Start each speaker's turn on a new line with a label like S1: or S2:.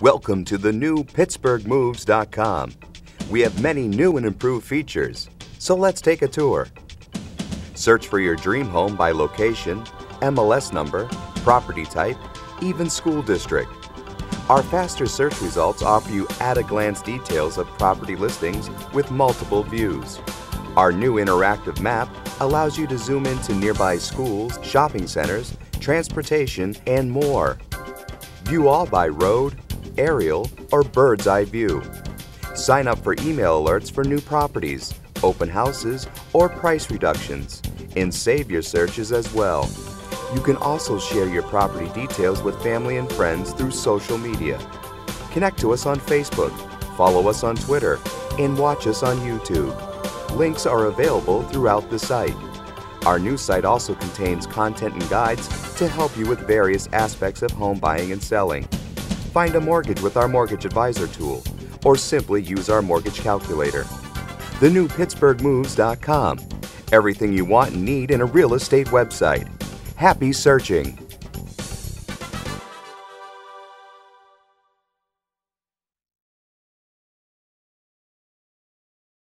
S1: Welcome to the new PittsburghMoves.com. We have many new and improved features, so let's take a tour. Search for your dream home by location, MLS number, property type, even school district. Our faster search results offer you at a glance details of property listings with multiple views. Our new interactive map allows you to zoom into nearby schools, shopping centers, transportation, and more. View all by road, aerial, or bird's eye view. Sign up for email alerts for new properties, open houses, or price reductions, and save your searches as well. You can also share your property details with family and friends through social media. Connect to us on Facebook, follow us on Twitter, and watch us on YouTube. Links are available throughout the site. Our new site also contains content and guides to help you with various aspects of home buying and selling. Find a mortgage with our Mortgage Advisor tool, or simply use our mortgage calculator. The new PittsburghMoves.com. Everything you want and need in a real estate website. Happy searching!